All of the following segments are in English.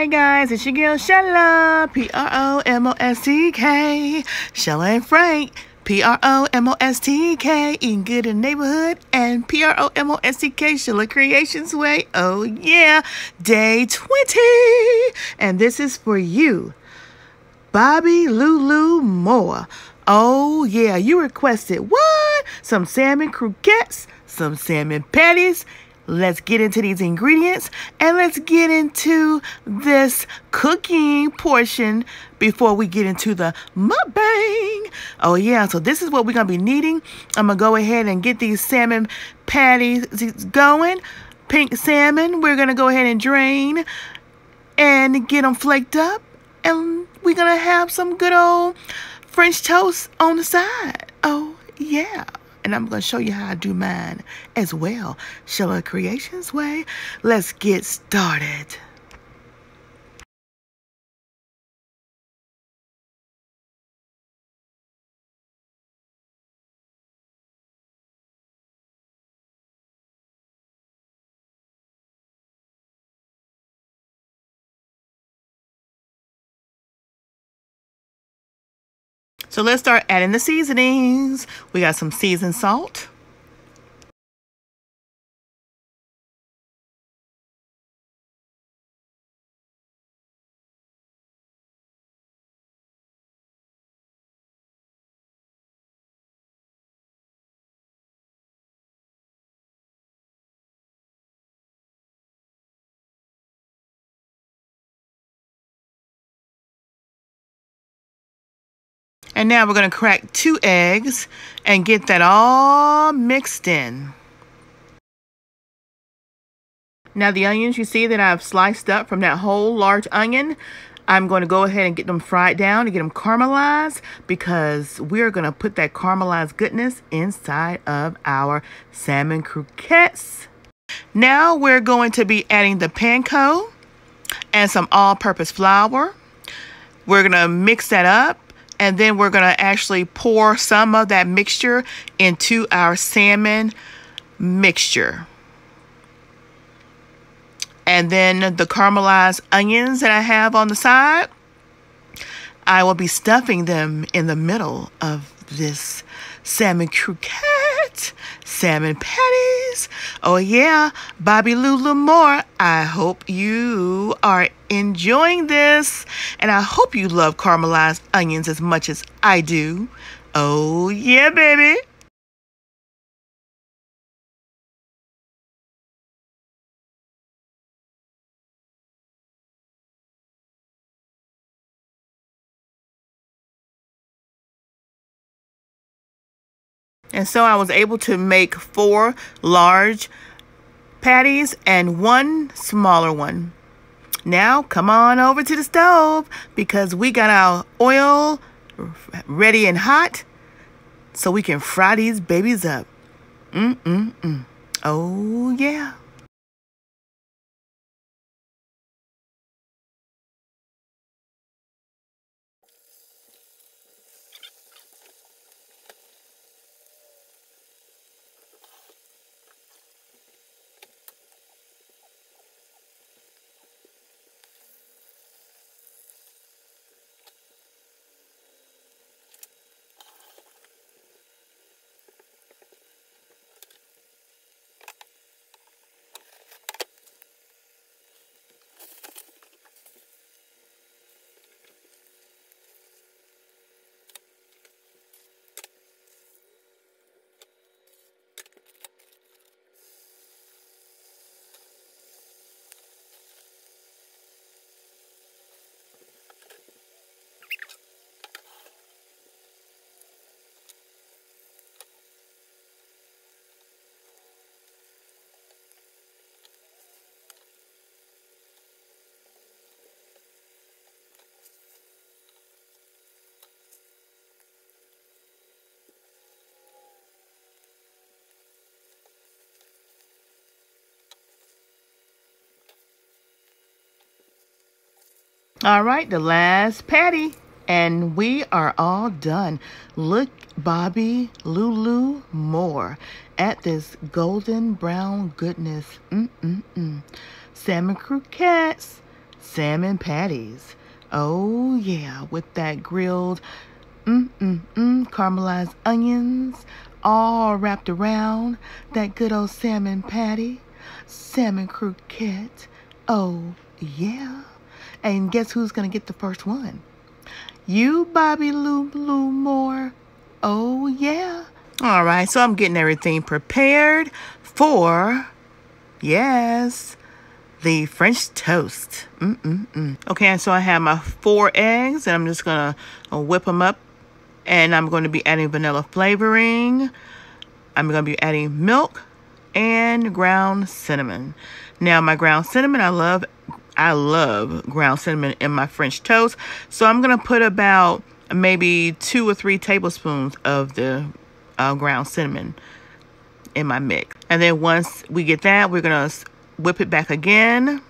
Hey guys, it's your girl Shella, P R O M O S T K. Shella and Frank, P R O M O S T K. Eating good in neighborhood and P R O M O S T K. Shella Creations Way. Oh yeah, day 20. And this is for you, Bobbie Lulu Moore. Oh yeah, you requested what? Some salmon croquettes, some salmon patties Let's get into these ingredients and let's get into this cooking portion before we get into the mukbang. Oh yeah, so this is what we're gonna be needing. I'm gonna go ahead and get these salmon patties going. Pink salmon, we're gonna go ahead and drain and get them flaked up. And we're gonna have some good old French toast on the side. Oh yeah and I'm going to show you how I do mine as well. Shella Creations way. Let's get started. So let's start adding the seasonings. We got some seasoned salt. And now we're going to crack two eggs and get that all mixed in. Now the onions you see that I've sliced up from that whole large onion, I'm going to go ahead and get them fried down and get them caramelized because we're going to put that caramelized goodness inside of our salmon croquettes. Now we're going to be adding the panko and some all-purpose flour. We're going to mix that up and then we're going to actually pour some of that mixture into our salmon mixture. And then the caramelized onions that I have on the side, I will be stuffing them in the middle of this salmon croquette, salmon patties. Oh yeah, Bobbie Lulu Moore. I hope you are enjoying this, and I hope you love caramelized onions as much as I do. Oh yeah, baby. And so I was able to make four large patties and one smaller one. Now come on over to the stove because we got our oil ready and hot so we can fry these babies up. Mm-mm-mm. Oh, yeah. All right, the last patty. And we are all done. Look, Bobbie Lulu Moore at this golden brown goodness. Mm-mm-mm. Salmon croquettes salmon patties. Oh yeah, with that grilled, mm mm mm, caramelized onions, all wrapped around that good old salmon patty, salmon croquette. Oh yeah. And guess who's gonna get the first one? You, Bobbie Lulu Moore. Oh yeah. All right, so I'm getting everything prepared for, yes, the French toast. Mm-mm-mm. Okay, so I have my four eggs, and I'm just gonna uh, whip them up, and I'm going to be adding vanilla flavoring. I'm going to be adding milk and ground cinnamon. Now, my ground cinnamon, I love, I love ground cinnamon in my French toast. So I'm gonna put about maybe two or three tablespoons of the uh, ground cinnamon in my mix. And then once we get that, we're going to whip it back again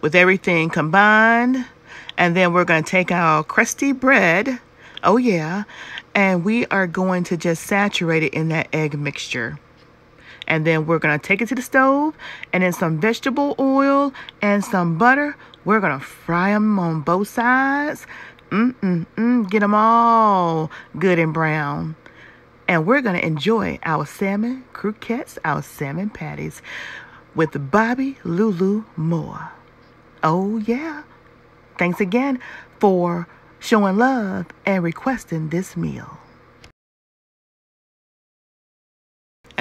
with everything combined. And then we're going to take our crusty bread. Oh, yeah. And we are going to just saturate it in that egg mixture. And then we're going to take it to the stove and then some vegetable oil and some butter. We're going to fry them on both sides. Mm-mm-mm. Get them all good and brown and we're going to enjoy our salmon croquettes, our salmon patties with Bobbie Lulu Moore. Oh, yeah. Thanks again for showing love and requesting this meal.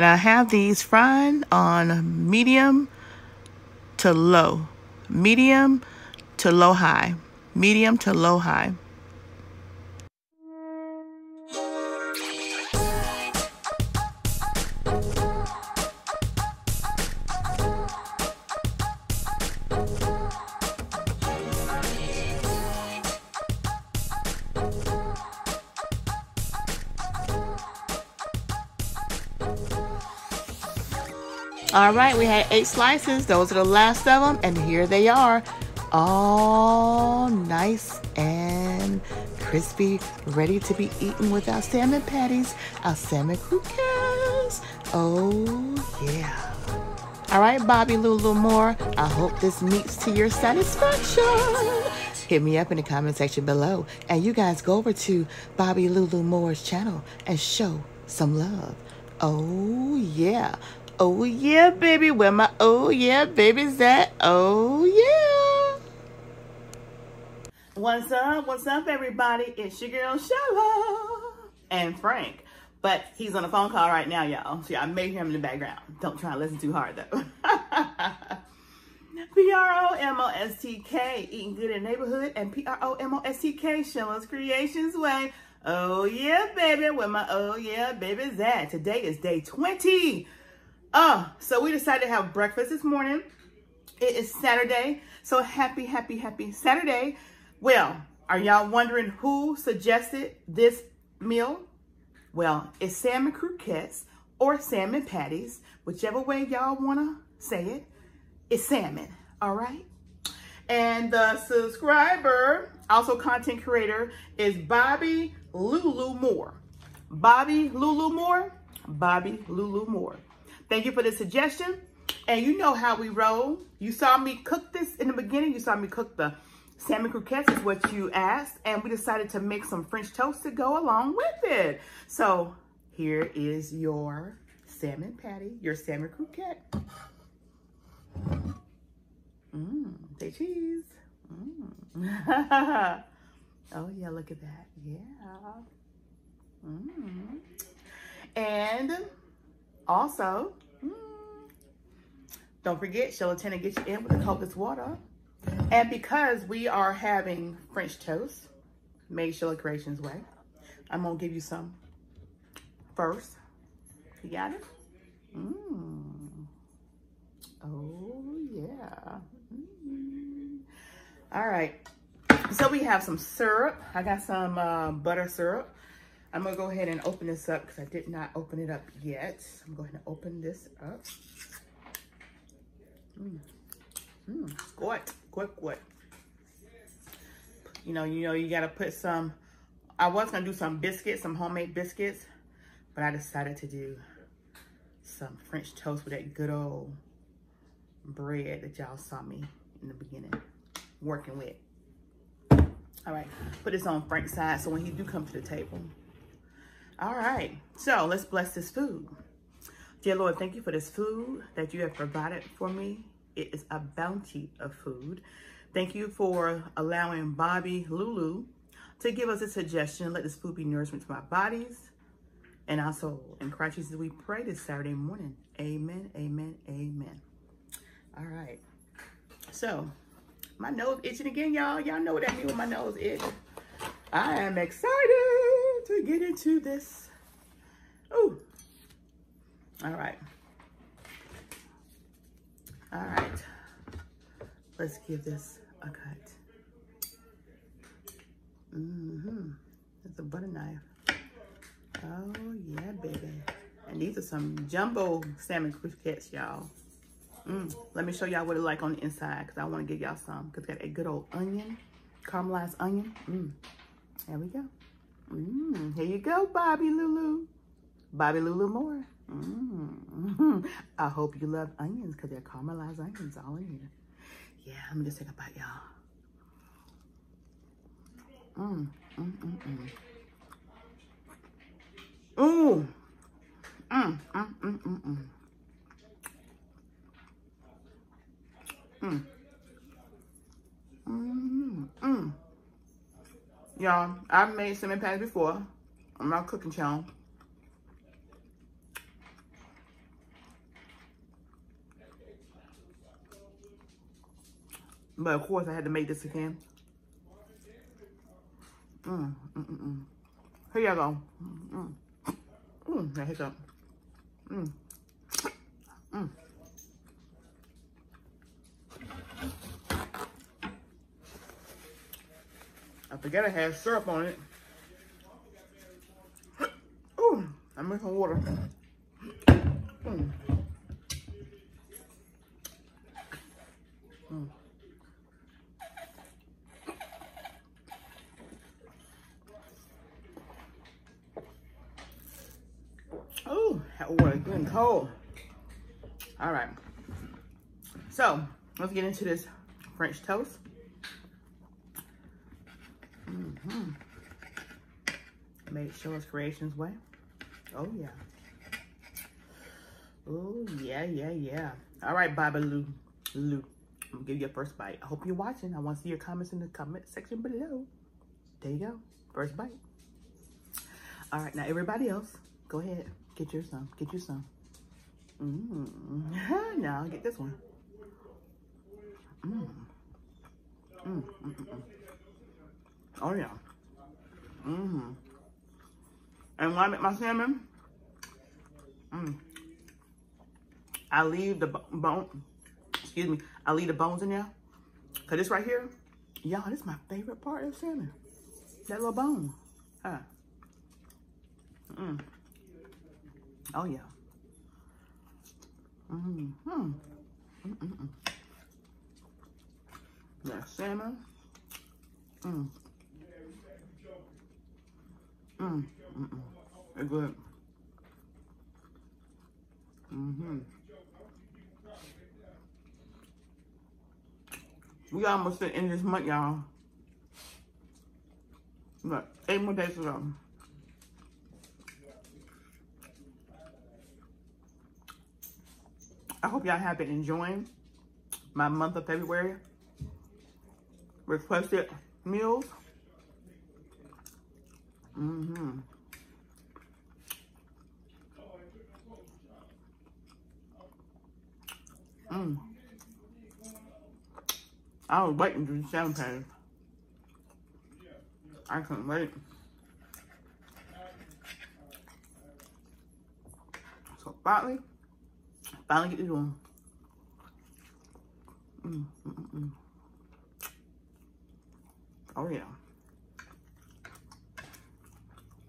And I have these frying on medium to low, medium to low high, medium to low high. All right, we had eight slices. Those are the last of them, and here they are, all nice and crispy, ready to be eaten with our salmon patties, our salmon croquettes. Oh, yeah. All right, Bobbie Lulu Moore, I hope this meets to your satisfaction. Hit me up in the comment section below, and you guys go over to Bobbie Lulu Moore's channel and show some love. Oh, yeah. Oh yeah, baby. Where my oh yeah baby's at? Oh yeah. What's up? What's up, everybody? It's your girl Shella and Frank. But he's on a phone call right now, y'all. So I may hear him in the background. Don't try to listen too hard though. P-R-O-M-O-S-T-K, eating good in the neighborhood, and P-R-O-M-O-S-T-K, Shella's Creations Way. Oh yeah, baby, where my oh yeah baby's at. Today is day 20 Oh, so we decided to have breakfast this morning. It is Saturday. So happy, happy, happy Saturday. Well, are y'all wondering who suggested this meal? Well, it's salmon croquettes or salmon patties, whichever way y'all want to say it. It's salmon, all right? And the subscriber, also content creator, is Bobbie Lulu Moore. Bobbie Lulu Moore? Bobbie Lulu Moore. Thank you for the suggestion. And you know how we roll. You saw me cook this in the beginning. You saw me cook the salmon croquettes is what you asked. And we decided to make some French toast to go along with it. So here is your salmon patty, your salmon croquette. Mmm, say cheese. Mmm. oh yeah, look at that. Yeah. Mmm. And also, mm, don't forget, Shellatan to get you in with the coconut water. And because we are having French toast, made Shella Creations way, I'm gonna give you some first. You got it? Mmm. Oh, yeah. Mm. All right. So we have some syrup. I got some uh, butter syrup. I'm gonna go ahead and open this up because I did not open it up yet. I'm going to open this up. Mmm, mmm, good. You know, you know, you gotta put some, I was gonna do some biscuits, some homemade biscuits, but I decided to do some French toast with that good old bread that y'all saw me in the beginning. working with. All right, put this on Frank's side so when he do come to the table. All right, so let's bless this food. Dear Lord, thank you for this food that you have provided for me. It is a bounty of food. Thank you for allowing Bobbie Lulu to give us a suggestion. Let this food be nourishment to my bodies and our soul. In Christ Jesus, we pray this Saturday morning. Amen, amen, amen. All right. So, my nose itching again, y'all. Y'all know what that means when my nose itch. I am excited to get into this. Oh, All right. All right. Let's give this a cut. Mm-hmm. It's a butter knife. Oh, yeah, baby. And these are some jumbo salmon croquettes, y'all. Mm. Let me show y'all what it like on the inside because I want to give y'all some. Because got a good old onion, caramelized onion. Mm. There we go. Mm. Here you go, Bobbie Lulu. Bobbie Lulu Moore. Mm. I hope you love onions because they're caramelized onions all in here. Yeah, let me just take a bite, y'all. Mm, mm, mm, mm. Ooh. Mm, mm, mm, mm, mm. Mm. Mm, mm. Y'all, I've made cinnamon pans before on my cooking channel. But of course, I had to make this again. Mm, mm, mm, mm. Here y'all go. Mm, mm. Mm, that hiccup. Mm. Forget I had syrup on it. Ooh, I'm making water. Mm. Mm. Oh, that water getting cold. All right. So, let's get into this French toast. Mm -hmm. Made Show's Creations way. Oh, yeah. Oh, yeah, yeah, yeah. All right, Bobbie Lou. Lou. I'm gonna give you a first bite. I hope you're watching. I want to see your comments in the comment section below. There you go. First bite. All right, now everybody else, go ahead. Get your some. Get you some. Mm. now get this one. Mm. Mm, mm, mm, mm. Oh yeah. Mm-hmm. And when I make my salmon, mm, I leave the bone, excuse me, I leave the bones in there. Cause this right here, y'all, this is my favorite part of salmon. That little bone. Huh. Mm. Oh yeah. Mm hmm. Mm mm mm. That salmon. Mm. Mm, mm, mm. Good. Mm-hmm. We almost in this month, y'all. Look, eight more days to go. I hope y'all have been enjoying my month of February requested meals. Mm-hmm. Mm. I was waiting do champagne. I couldn't wait. So finally, finally get this one. Mm, mm, mm, mm. Oh yeah.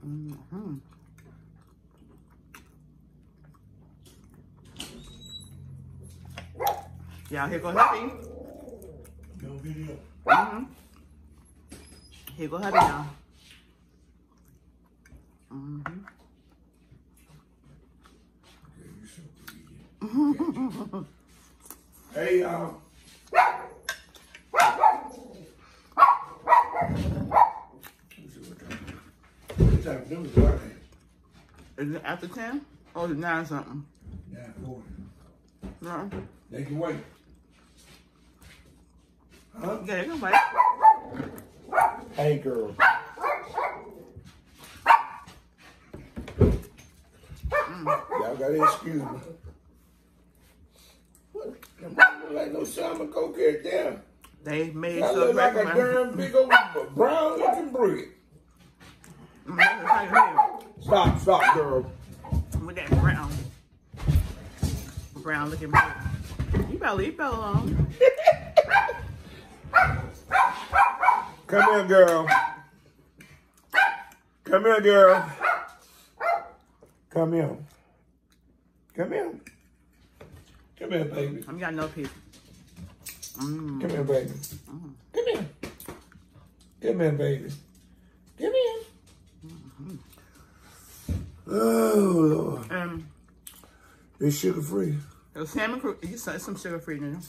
Mm hmm Yeah, here go Happy. No video. Mm hmm Here go Happy now. Mm hmm Hey, y'all. what time them start at? Is it after 10? Or is it 9 something? Nine forty. No. They can wait. Huh? Yeah, they can wait. Hey, girl. Mm. Y'all gotta excuse me. What? Like no salmon coquette there. They made look like a darn big old brown looking bread. Mm, Stop, stop, girl. With that brown. Brown looking bird. You better leave Bella alone. Come here, girl. Come here, girl. Come here. Come here. Come here, baby. I'm got no peace. Mm. Come here, baby. Come here. Come here, baby. Come here. Oh, Lord. Um, It's sugar free. the salmon crew, you said some sugar free in there.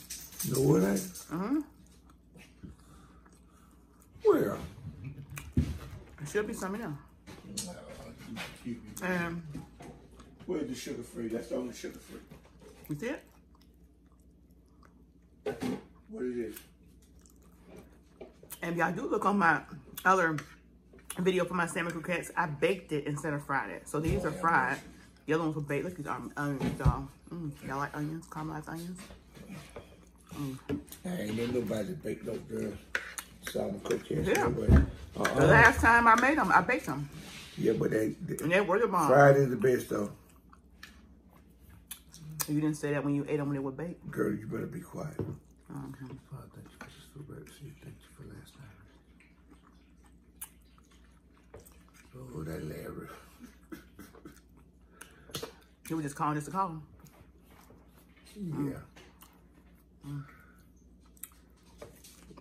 No, it ain't. Mm-hmm. Where? There should be some in there. Um, Where's the sugar free? That's the only sugar free. you see it? What is this? And y'all do look on my other video for my salmon croquettes. I baked it instead of fried it. So these are fried. The other ones were baked. Look at these um, onions, y'all. Mm, y'all like onions? Caramelized onions? I ain't know nobody bake no girl. Salmon cookies. Yeah. Nobody. The Uh-uh. last time I made them, I baked them. Yeah, but they, they And they were the bomb. fried is the best though. You didn't say that when you ate them when they were baked. Girl, you better be quiet. Okay. Father, thank you for this food, baby. See, thank you for last Oh, that Larry. You were just calling this to call them. Yeah.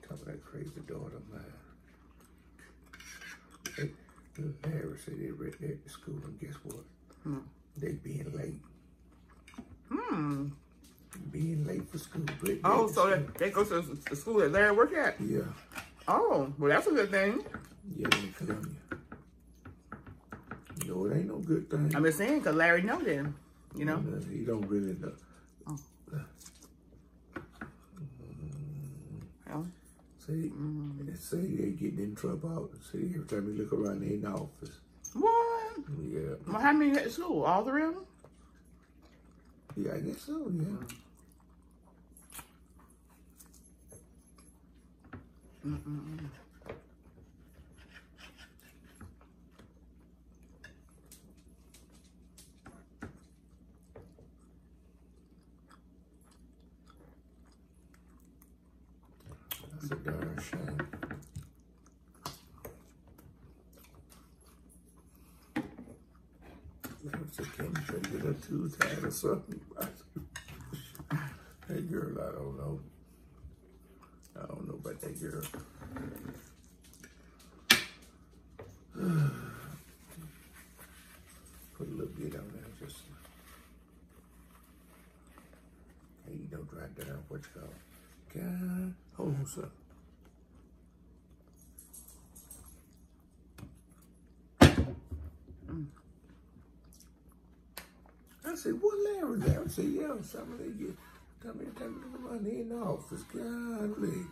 Talk of that crazy daughter of mine. Hey, little Larry said they read that at school, and guess what? Hmm. They being late. Hmm. Being late for school. Oh, so school. that they go to the school that Larry work at? Yeah. Oh, well, that's a good thing. Yeah, in Columbia. No, it ain't no good thing. I'm just saying, because Larry know them, you know? He don't really know. Oh. Mm-hmm. See, mm-hmm. see, they getting in trouble. out. See, every time you look around, they in the office. What? Yeah, Well, how many at school? All three of them? yeah, I guess so. Yeah. That's a darn shame. So can too tired or something? hey girl, I don't know. I don't know about that girl. Put a little bit on there, just. Hey, you don't drive down what you call. God, hold on, sir. I said, what Larry? Larry said, yeah, some of they get, come here, come here, run in the office. Golly.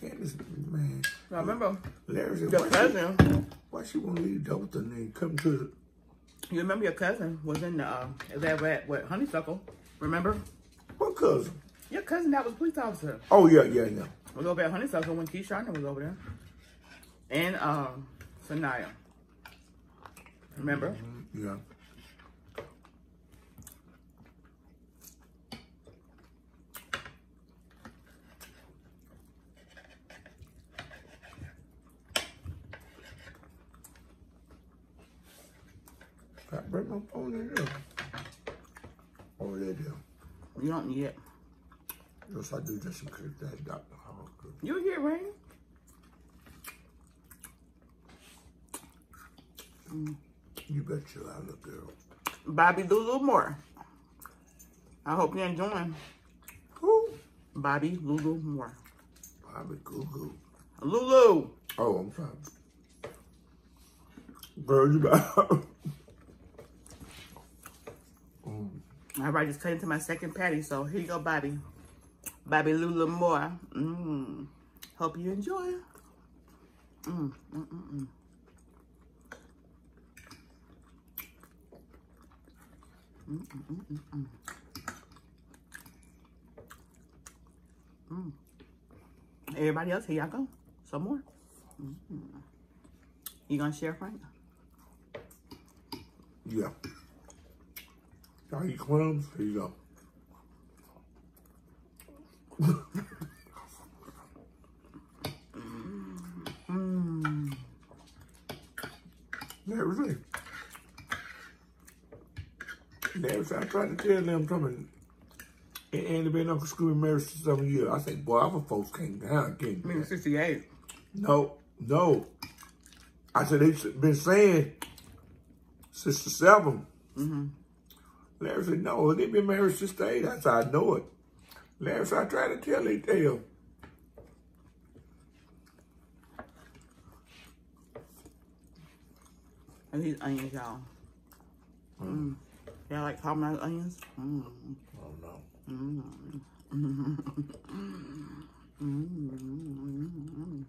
Candace, man. I remember Larry said, your why she, cousin, why she want to leave Dalton and come to the, you remember your cousin was in the, uh, that at what, Honeysuckle? Remember? what cousin? Your cousin that was a police officer Oh, yeah, yeah, yeah. was over at Honeysuckle when Keith Sharner was over there. And, um, Sanaya. Remember? Yeah. Bring my phone in there. Oh, they do. You don't need it. Yes, I do just in case that Dr. You get rain? Mm. You bet you I look girl. Bobbie Lulu Moore. I hope you're enjoying Who? Bobbie Lulu Moore. Bobby Goo. Lulu. Oh, I'm sorry. Girl, you better. Everybody just cut into my second patty, so here you go, Bobbie. Bobbie Lula Moore. Mm. Hope you enjoy. Mm, mm, mm, mm. Mm, mm, mm, mm, mm. Mm. Everybody else, here y'all go. Some more. Mm -hmm. You gonna share, Frank? Yeah. Y'all eat crumbs? Here you go. Mm. Never see. Never see. I tried to tell them something. And Andy been up for school in marriage for seven years. I said, boy, our folks came down, came I mean, 68. No, no. I said, they've been saying since the 7 Mm-hmm. Larry said, no, they've been married since the 8. I said, I know it. Larry said, I tried to tell they tell. And these onions, y'all. Mm. Y'all like caramelized onions? Mm. Oh, no. Mm. Mm. Mm. Mm.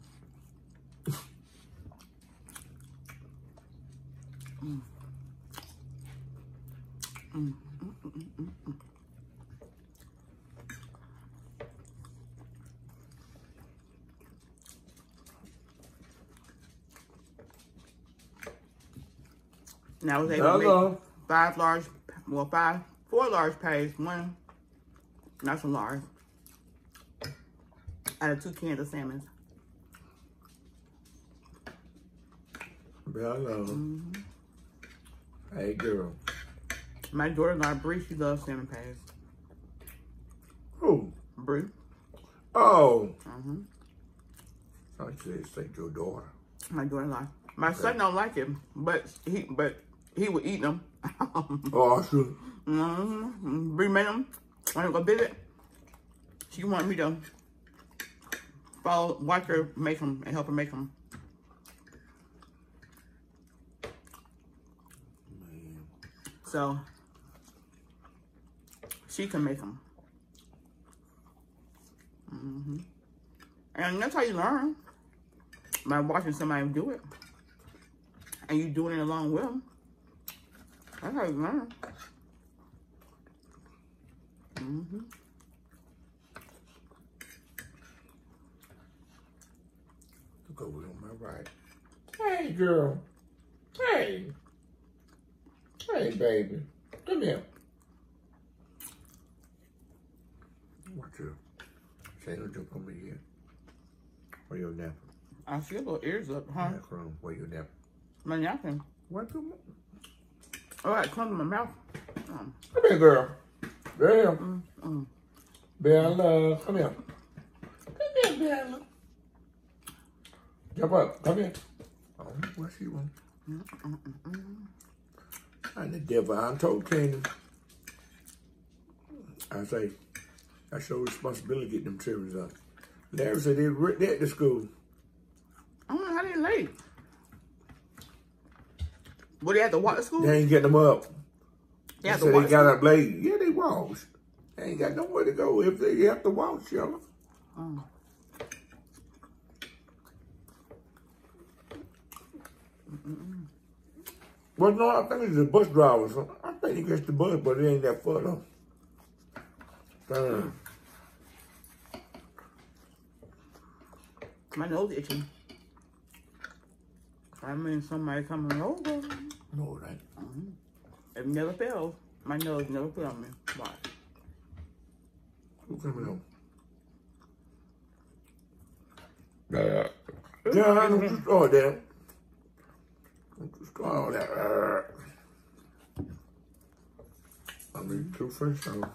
Mm. Mm. Now I was able to make five large, well, five, four large patties, one, not so large, out of two cans of salmon. Hello. Mm-hmm. Hey, girl. My daughter-in-law, Bree, she loves salmon patties. Who? Bree. Oh. Mm-hmm. I said, say your daughter. My daughter-in-law. My son don't like him, but he, but he would eat them. Oh, sure. mm-hmm. Bree made them. When I go visit, she wanted me to follow, watch her make them and help her make them. So she can make them. hmm And that's how you learn by watching somebody do it, and you doing it along with them. That's how you learn. hmm Look over on my right. Hey, girl. Hey. Hey, baby. Come here. What you? Say no joke on me here. Where your nap? I see your little ears up, huh? Macron, where your nap? My napkin. What the? Oh, I come in my mouth. Um, Come here, girl. Girl. mm, mm. Bella, come here. Come here, Bella. Jump up. Come here. Oh, what she want? Mm, mm, mm, mm. And the devil, I told Canaan. I say, that's your responsibility to get them children up. Larry said they wrote at the school. I don't know how they late. What, they have to walk to school? They ain't getting them up. They They have to said they got up late. Yeah, they walked. They ain't got nowhere to go if they have to walk, Sheila. Oh. Well, mm. no, I think it's a bus driver. So I think he gets the bus, but it ain't that far though. Hmm. Damn. My nose itching. I mean, somebody coming over. No, it ain't. Mm-hmm. It never fails. My nose never fails me. Why? Who coming home? Yeah. Yeah, I don't just start that. Don't just start all that. I mean, two French toast.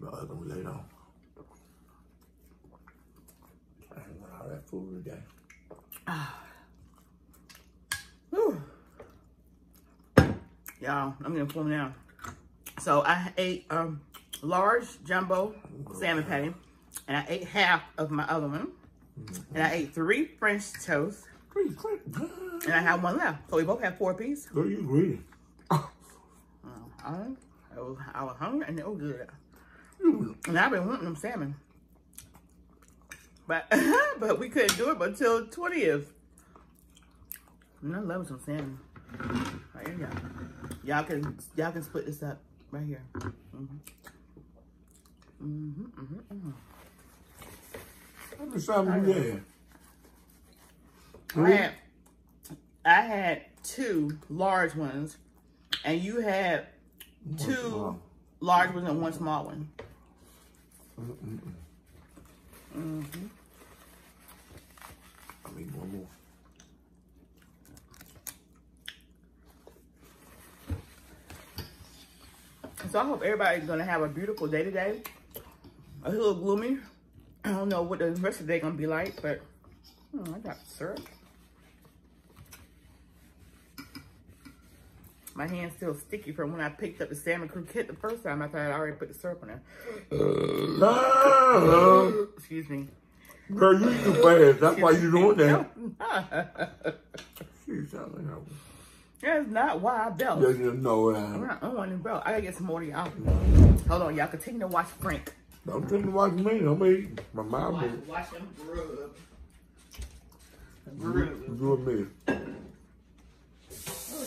Eat my other one later on. I ain't want all that food today. Whew. Y'all, I'm gonna pull them down. So I ate um large jumbo salmon patty, and I ate half of my other one. And I ate three French toast, and I have one left. So we both have four pieces. Girl, you greedy. Um, I was, I was hungry and it was good. You, And I've been wanting them salmon. But but we couldn't do it until 20th. And I love some salmon. Right here, y'all. Y'all can y'all can split this up right here. Mm-hmm. Mm-hmm, mm-hmm, mm-hmm. how many salmon you had? I had I had two large ones, and you had two small. large ones and one small one. I need one more. So I hope everybody's gonna have a beautiful day today. A little gloomy. I don't know what the rest of the day gonna be like, but hmm, I got syrup. My hand's still sticky from when I picked up the salmon croquette the first time. I thought I already put the syrup on there. No, Excuse me. girl, you too fast. That's why you doing that. She sound like That's not why I belt. just didn't know I'm that. not on one belt. I gotta get some more to y'all. Hold on, y'all continue to watch Frank. Don't tell to watch me. I'm eating. My mouth Watch, is watch him grub. Grub. you and me.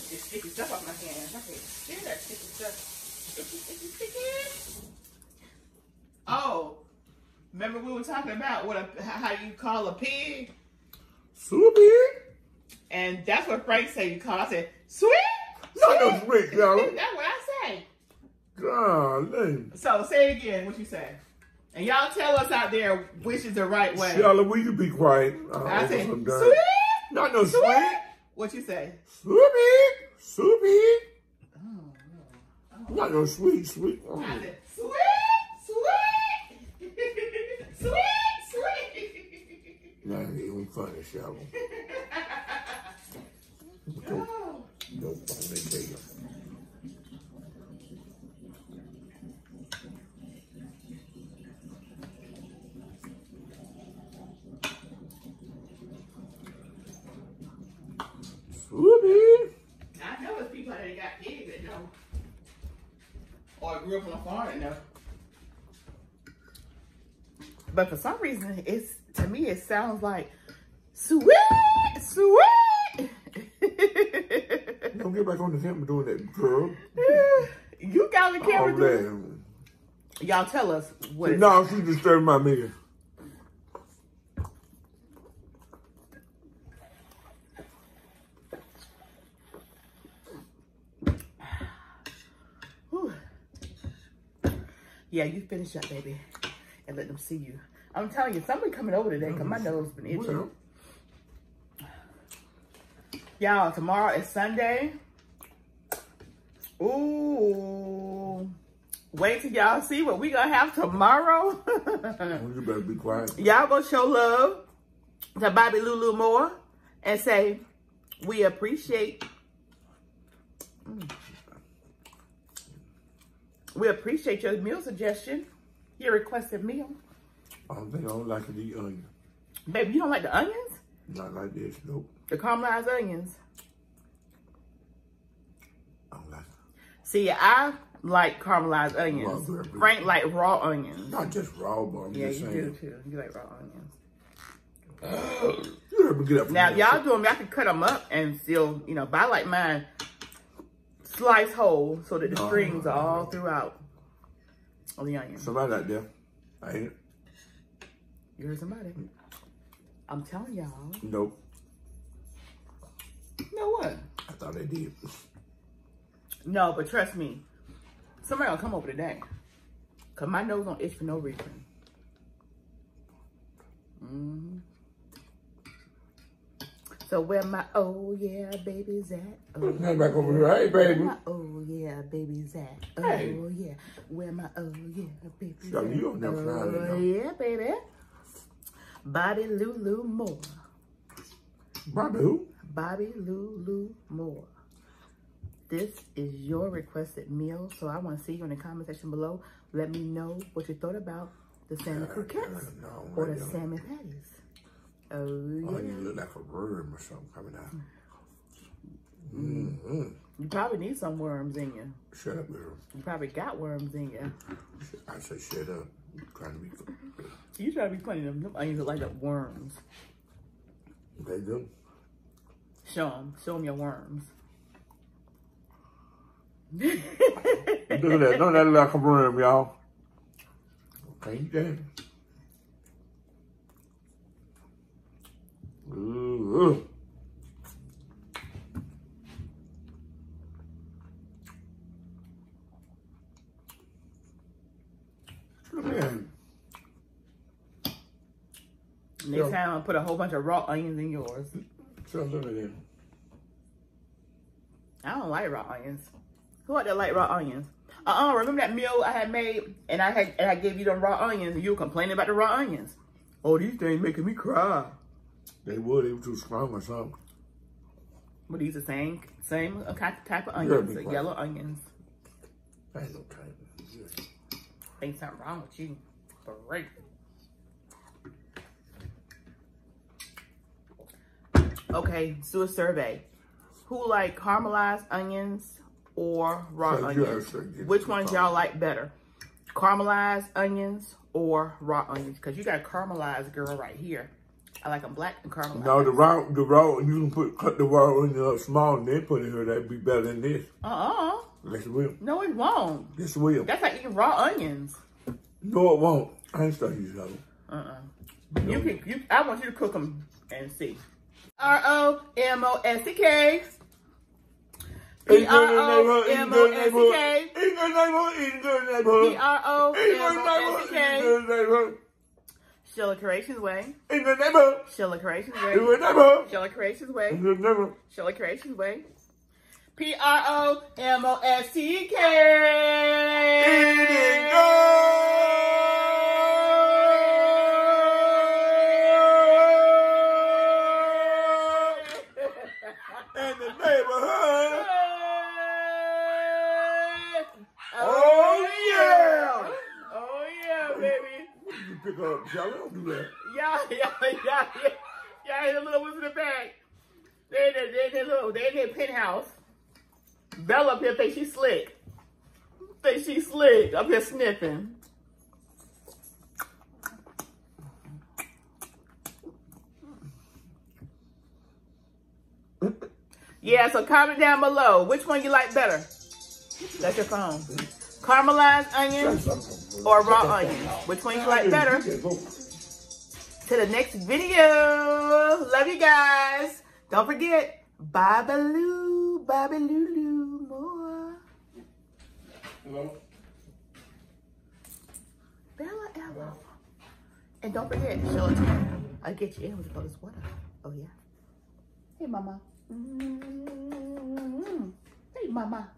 Oh, it's sticky stuff off my hands. I can't stand that sticky stuff. Sticky, sticky, sticky. Oh, remember we were talking about what a, how you call a pig? Soupy? And that's what Frank said you call. I said, sweet? Not no Sweet? sweet, y'all. That's what I say. Golly. So say it again, what you say. And y'all tell us out there which is the right way. Charlotte, will you be quiet? Uh, I over sweet? Not no Sweet? sweet. What you say? Soupy. Soupy. Oh, no. Not no sweet, sweet. Oh. Said, sweet, sweet, sweet, sweet. Ain't even funny, Charlotte. Oh. Don't funny tell you. Soupy. I know there's people that got pigs that know. Or grew up on a farm that know. But for some reason, it's to me it sounds like sweet, sweet. Don't get back on the camera doing that, girl. you got the Oh, camera. doing- Y'all tell us what. It No, she disturbed my meal. Yeah, you finish up, baby, and let them see you. I'm telling you, somebody coming over today because my mm-hmm. nose been itching. Y'all, tomorrow is Sunday. Ooh. Wait till y'all see what we gonna have tomorrow. you better be quiet. y'all gonna show love to Bobbie Lulu Moore and say, we appreciate we appreciate your meal suggestion, your requested meal. Oh, I don't think I don't like to eat onion. Baby, you don't like the onions? Not like this, nope. The caramelized onions. I don't like it. See, I like caramelized onions. Baby. Frank like raw onions. Not just raw, but I'm Yeah, just you saying. do too. You like raw onions. You heard me get up Now, y'all do them, y'all can cut them up and still, you know, but I like mine sliced whole so that the No, strings are all throughout on the onion. Somebody out there. I ain't. You heard somebody? I'm telling y'all. Nope. You know what? I thought they did. No, but trust me, somebody will come over today. Cause my nose don't itch for no reason. hmm So where my oh yeah babies at? Oh, Now back over here. Hey, Where baby. my oh yeah babies at? Oh Hey. yeah, where my oh yeah babies Yo, at? you on that Friday oh yeah, baby. Bobbie Lulu Moore. Bobby who? Bobbie Lulu Moore. This is your requested meal, so I want to see you in the comment section below. Let me know what you thought about the salmon croquettes or the salmon patties. Oh, Oh, yeah. you look like a worm or something coming out. Mm-hmm. You probably need some worms in you. Shut up, girl. You probably got worms in you. I say shut up. I'm trying to be. You try to be funny. Them, them onions look like the worms. They do. Show them. Show them your worms. Look at that. Don't that look like a worm, y'all? Okay, you Man, Next time, I'll put a whole bunch of raw onions in yours. so look at them. I don't like raw onions. Who out there like raw onions? Uh-uh, remember that meal I had made and I had and I gave you them raw onions and you were complaining about the raw onions. Oh, these things making me cry. They would. They were too strong or something. But these the same same type type of onions, be the quiet. yellow onions. Ain't no time. Ain't something wrong with you. Great. Okay, do a survey. Who like caramelized onions or raw So onions? Which ones y'all like better? Caramelized onions or raw onions? Because you got caramelized girl right here. I like them black and caramelized. No, the raw, the raw, you can put cut the raw onion up small and then put it here. That'd be better than this. Uh-uh. Yes, it will. No, it won't. Yes, it will. That's like eating raw onions. No, it won't. I ain't stuck you, though. Uh-uh. You can. You. I want you to cook them and see. R O M O S E K. P R O M O S E K. In the neighborhood, in the neighborhood. P R O In M the O S E neighborhood, in K. Sheila Creations Way. In the neighborhood, Sheila Creations Way. in the neighborhood. Sheila Creations Way. In the neighborhood. Sheila Creations Way. P R O M O S T In K. In the neighborhood. Oh, yeah. Oh yeah, baby. Pick up, Shelly. Don't do that. Yeah, yeah, yeah, yeah. Yeah, the little ones in the back. They in their, they in their little, they in their penthouse. Bella up here think she slick. Think she slick up here sniffing. Yeah, so comment down below. Which one you like better? That's your phone. Caramelized onions or raw onions? Which one you like better? to the next video. Love you guys. Don't forget, Babaloo, Babaloo, more. Hello? Bella Ella. And don't forget, Charlotte, I'll get you in with the sweater. Oh, yeah. Hey, mama. Mm-hmm. Hey, mama.